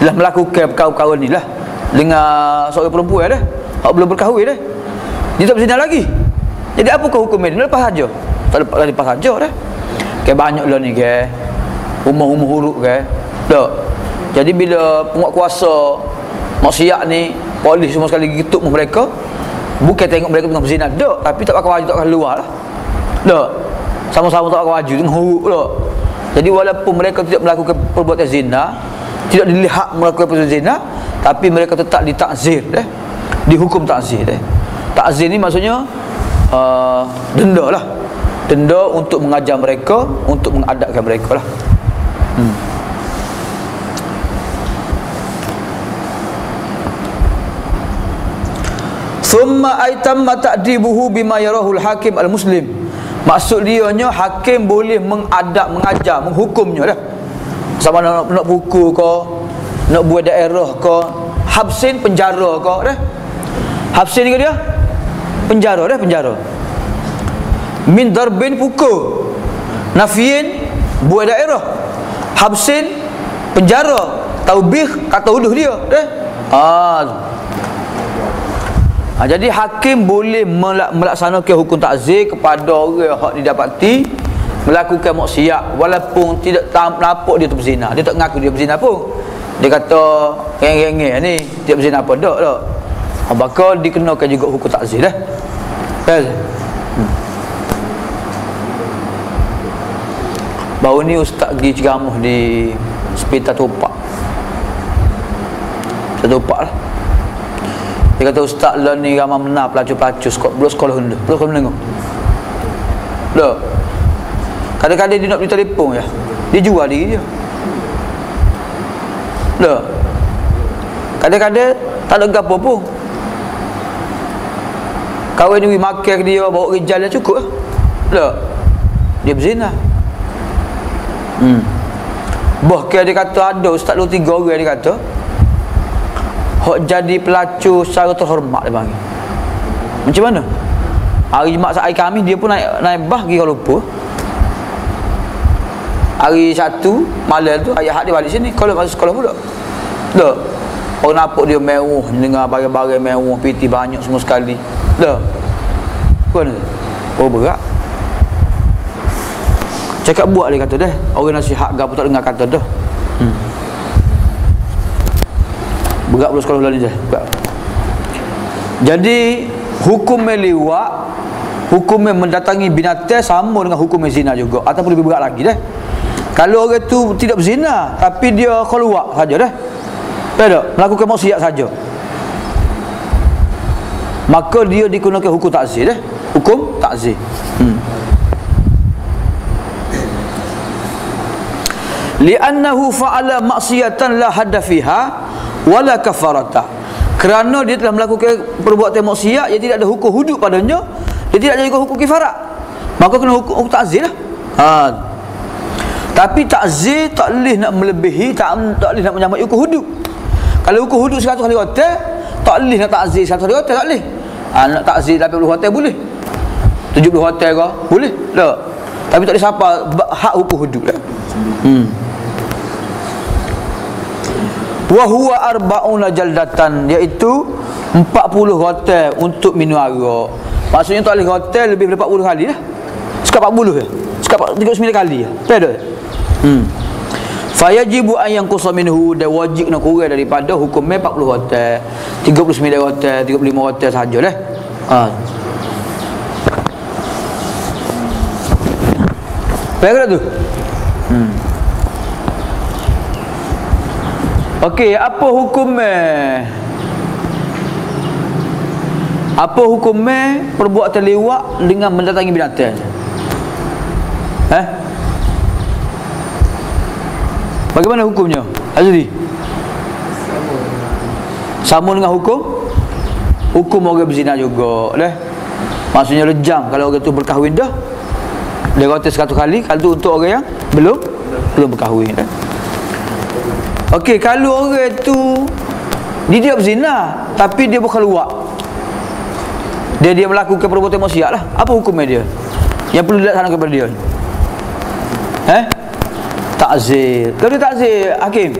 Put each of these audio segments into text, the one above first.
telah melakukan perkara-perkara ni lah. Dengan seorang perempuan dah. Hak belum berkahwin dah. Dia tak berzina lagi. Jadi apakah hukum dia lepas saja tak lepas, lepas saja dah. Ke banyak lah ni ke? Umur-umur huruf ke? Tak. Jadi bila penguat kuasa maksiat ni polis semua sekali gitu mereka bukan tengok mereka tengah berzina tak. Tapi tak pakai baju tak pakai luar lah. Tak. Sama-sama tak pakai baju tengah huruf tak jadi walaupun mereka tidak melakukan perbuatan zina tidak dilihat melakukan perbuatan zina tapi mereka tetap ditakzir eh? dihukum takzir eh? takzir ni maksudnya uh, denda lah denda untuk mengajar mereka untuk mengadapkan mereka lah hmm. Thumma aitamma ta'dibuhu bima yarahul hakim al-muslim. Maksud dia nya hakim boleh mengadap, mengajar, menghukumnya dah. Sama nak nak pukul ke, nak buat daerah ke, habsin penjara ke dah. Habsin ke dia? Penjara dah, penjara. Min darbin pukul. Nafiin buat daerah. Habsin penjara. Taubih kata uduh dia dah. Ah, Ha, jadi hakim boleh melaksanakan hukum takzir kepada orang yang didapati melakukan maksiat walaupun tidak nampak dia tu berzina. Dia tak mengaku dia berzina pun. Dia kata geng-geng ni dia berzina apa dak dak. Ha, maka dikenakan juga hukum takzir dah. Kan? Hmm. Baru ni ustaz pergi ceramah di Sepita Topak. Sepita Topak lah. Dia kata ustaz lah ni ramai menar pelacur-pelacur sekolah, belum sekolah hendak. Belum sekolah menengok. Belum. Kadang-kadang dia nak beli telefon ya. Dia jual diri dia. Belum. Kadang-kadang tak ada apa pun. Kawan ni makan dia, bawa ke jalan cukup lah. Belum. Dia berzina. Hmm. Bahkan dia kata ada ustaz lu tiga orang dia kata hok jadi pelacur secara terhormat dia panggil. Macam mana? Hari Jumat hari kami dia pun naik naik bah pergi kalau lupa hari satu malam tu ayah hak dia balik sini kalau masuk sekolah pula. Tak orang nampak dia mewah dengan barang-barang mewah piti banyak semua sekali. Tak mana oh berat. Cakap buat dia kata dah. Orang nasihat gak tak dengar kata dah. Hmm berat pula sekolah je berat. jadi hukum meliwak hukum mendatangi binatang sama dengan hukum zina juga. Ataupun lebih berat lagi dah kalau orang tu tidak berzina tapi dia keluar saja dah tak? Melakukan maksiat saja. Maka dia digunakan hukum takzir dah hukum takzir. Hmm. li'annahu fa'ala maksiatan la hadda fiha wala kafarata. Kerana dia telah melakukan perbuatan maksiat yang tidak ada hukum hudud padanya dia tidak ada hukum kifarat maka kena hukum, hukum takzir lah. Ha. tapi takzir tak boleh nak melebihi tak, tak boleh nak menyamai hukum hudud. Kalau hukum hudud 100 kali hotel tak boleh nak takzir 100 kali hotel tak boleh. Ha, nak takzir 80 hotel boleh. 70 hotel ke boleh. Tak. Tapi tak boleh siapa hak hukum hudud lah. Hmm wa huwa arba'una jaldatan iaitu 40 hotel untuk minum arak maksudnya tak hotel lebih daripada 40 kali lah. Sekat 40 ya sekat 39 kali ya tak? Hmm. Fayajibu an yang kusa minhu dan wajib nak kurang daripada hukumnya 40 hotel 39 hotel 35 hotel sahaja lah. Ha. Baik tu? Hmm. Okey, apa hukumnya? Apa hukumnya perbuatan lewat dengan mendatangi binatang? Eh? Bagaimana hukumnya? Azri. Sama dengan hukum? Hukum orang berzina juga, leh. Maksudnya lejam kalau orang tu berkahwin dah. Dia kata satu kali, kalau tu untuk orang yang belum belum berkahwin, eh? Okey, kalau orang tu dia dia berzina tapi dia luak. Dia dia melakukan perbuatan maksiat lah. Apa hukumnya dia? Yang perlu dilaksanakan kepada dia. Eh? Tak Takzir. Kalau dia takzir hakim.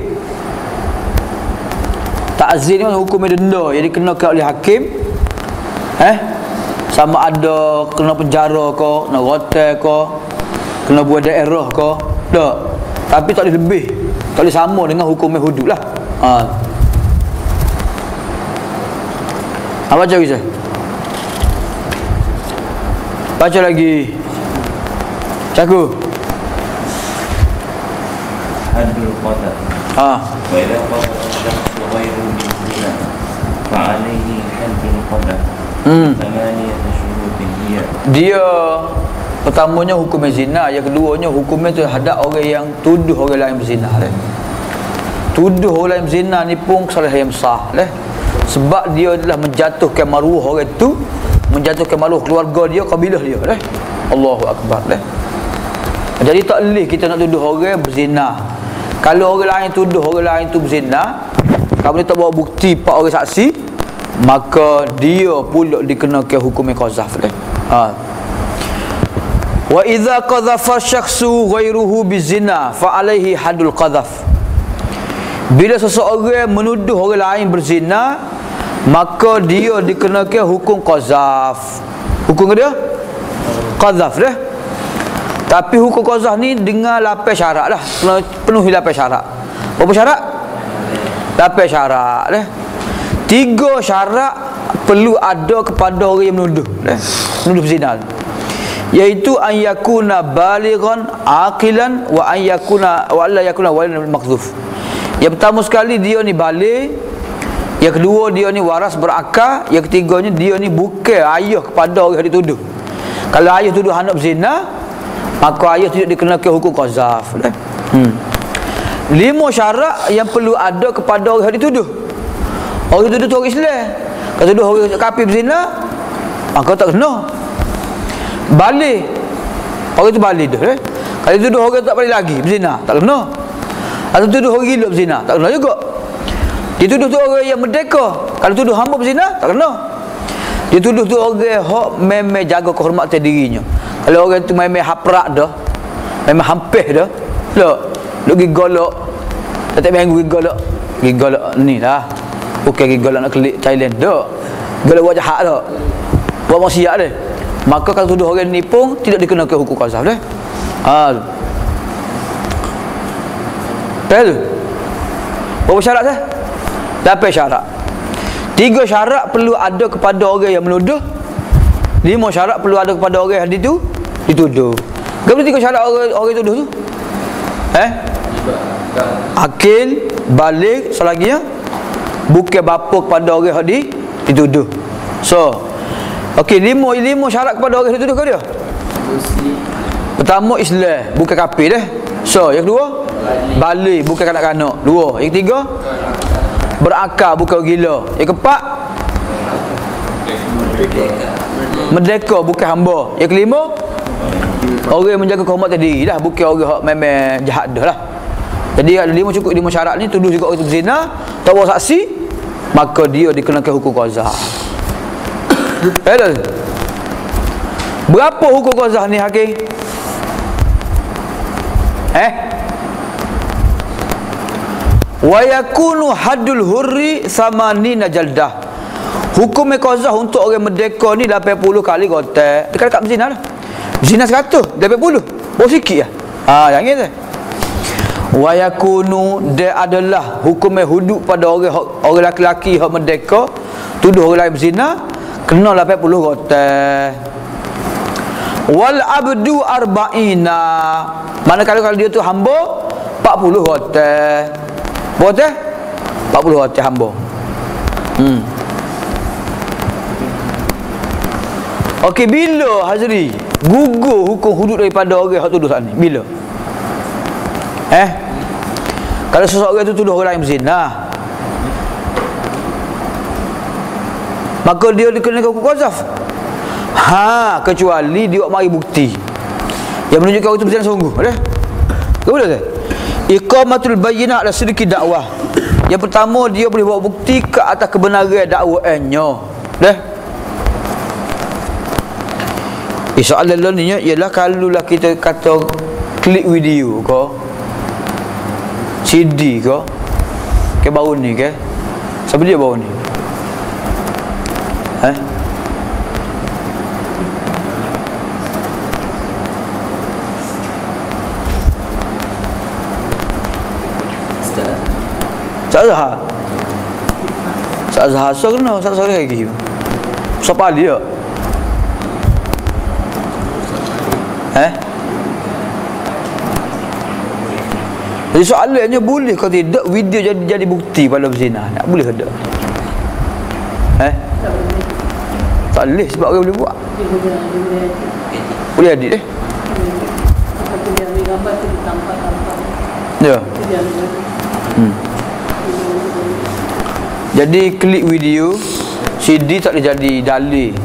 Takzir ni hukum denda yang dikenakan oleh hakim. Eh? Sama ada kena penjara ke, kena rotel ke, kena buat daerah ke. Tak. Tapi tak boleh lebih kalau sama dengan hukum hudud lah. Ha. Ha, baca lagi baca lagi. Caku. Hadul qadar ha. Wa qadar syahsu fa'alaihi hadul qadar hmm. Dia pertamanya hukum zina yang keduanya hukumnya tu hadap orang yang tuduh orang lain berzina leh. tuduh orang lain berzina ni pun kesalahan yang besar leh. sebab dia adalah menjatuhkan maruah orang tu menjatuhkan maruah keluarga dia kabilah dia leh. Allahu akbar leh. jadi tak boleh kita nak tuduh orang berzina kalau orang lain tuduh orang lain tu berzina kamu tak bawa bukti pak orang saksi maka dia pula dikenakan hukum qazaf dah ha wa idza qadhafa syakhsu ghairuhu bizina fa alaihi hadul qadhaf bila seseorang menuduh orang lain berzina maka dia dikenakan hukum qazaf hukum dia qazaf dah tapi hukum qazah ni dengan lapis syarat lah. Penuhi lapis syarat. Berapa syarat? Lapis syarat lah. Tiga syarat perlu ada kepada orang yang menuduh. Lah. Menuduh berzina. Iaitu an yakuna balighan aqilan wa an yakuna wa alla yakuna walidan maqdhuf. Yang pertama sekali dia ni balik. Yang kedua dia ni waras berakal. Yang ketiganya dia ni bukan ayah kepada orang yang dituduh. Kalau ayah tuduh anak berzina, maka ayah tidak dikenakan hukum qazaf hmm. lima syarat yang perlu ada kepada orang yang dituduh orang yang dituduh tu orang Islam kalau tuduh orang kafir berzina maka tak kena balik. Orang itu balik dah eh? kalau tuduh orang tak balik lagi berzina. Tak kena. Atau tuduh orang gila berzina. Tak kena juga. Dituduh tu orang yang merdeka. Kalau tuduh hamba berzina tak kena. Dia tuduh tu orang hok memang jaga kehormatan dirinya. Kalau orang tu main-main haprak dah Memang hampir dah Look Look pergi golok. Tak minggu pergi golok. Pergi golok ni lah. Bukan pergi golok nak klik Thailand Tak Golok buat jahat tak Buat maksiat dia Maka kalau tuduh orang ni pun Tidak dikenakan hukum qazaf dah Ha tu Berapa syarat dah Dapat syarat Tiga syarat perlu ada kepada orang yang menuduh Lima syarat perlu ada kepada orang yang itu dituduh. Kenapa tiga syarat orang orang tuduh tu? Eh? Akil, balik, selagi ya. Bukan bapa kepada orang yang di, dituduh. So, okey, lima lima syarat kepada orang yang dituduh ke dia? Pertama Islam, bukan kafir dah. So, yang kedua balik, bukan kanak-kanak. Dua. Yang ketiga berakal, bukan gila. Yang keempat Merdeka bukan hamba. Yang kelima Orang yang menjaga kehormatan diri dah Bukan orang yang memang jahat dah lah Jadi ada lima cukup lima syarat ni Tuduh juga orang itu berzina Tak saksi Maka dia dikenakan hukum qazah Eh Berapa hukum qazah ni hakim? Eh? Wa yakunu haddul hurri samanina jaldah Hukum qazah untuk orang merdeka ni 80 kali gotek. Dekat dekat berzina lah. Zina 100, 80. Oh sikit lah. Ha, yang ni Wa yakunu dia adalah hukum hudud pada orang orang laki-laki hak merdeka tuduh orang lain berzina kena 80 gotek. Wal abdu arba'ina. Manakala kalau dia tu hamba 40 gotek. Berapa? 40 gotek hamba. Hmm. Okey bila Hazri gugur hukum hudud daripada orang yang tuduh saat ni? Bila? Eh? Kalau seseorang itu tuduh orang lain berzina. Maka dia dikenakan hukum qazaf. Ha, kecuali dia mari bukti. Yang menunjukkan itu berzina sungguh, ada? Kau boleh tak? Iqamatul bayyinah adalah sedikit dakwah. Yang pertama dia boleh bawa bukti ke atas kebenaran dakwaannya. Dah? Eh, soalan lainnya ialah kalau lah kita kata klik video ke CD ke ke baru ni ke siapa dia baru ni eh Ustaz Ustaz Azhar Ustaz Azhar so kena Ustaz Azhar lagi siapa dia eh Jadi soalannya boleh kau tidak video jadi jadi bukti pada berzina. Tak boleh ke tak? Eh? Tak boleh sebab orang boleh buat. Boleh adik eh? Ya. Hmm. Jadi klik video CD tak boleh jadi dalil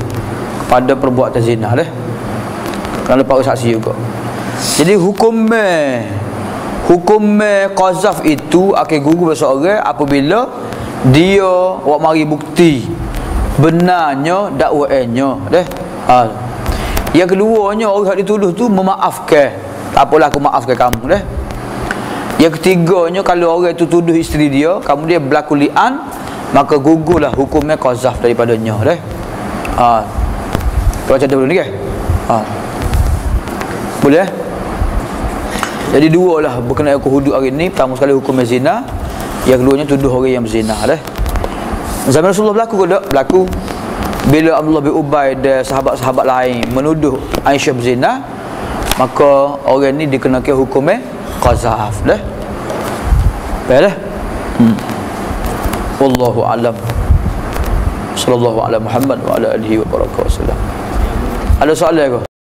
kepada perbuatan zina deh. Kalau lepas saksi juga. Jadi hukum eh hukum qazaf itu akan gugur seorang apabila dia awak mari bukti benarnya dakwaannya deh ha. yang keduanya orang yang dituduh tu memaafkan tak apalah aku maafkan kamu deh yang ketiganya kalau orang itu tuduh isteri dia kamu dia berlaku li'an maka gugurlah hukumnya qazaf daripadanya deh ha. kalau macam dulu ni ke ha. boleh eh? Jadi dua lah berkenaan hukum hudud hari ni Pertama sekali hukum zina Yang keduanya tuduh orang yang berzina dah. Zaman Rasulullah berlaku ke tak? Berlaku Bila Abdullah bin Ubay dan sahabat-sahabat lain Menuduh Aisyah berzina Maka orang ni dikenakan hukumnya Qazaf dah Baik dah hmm. Wallahu alam Sallallahu ala Muhammad wa ala alihi wa barakatuh Ada soalan ke?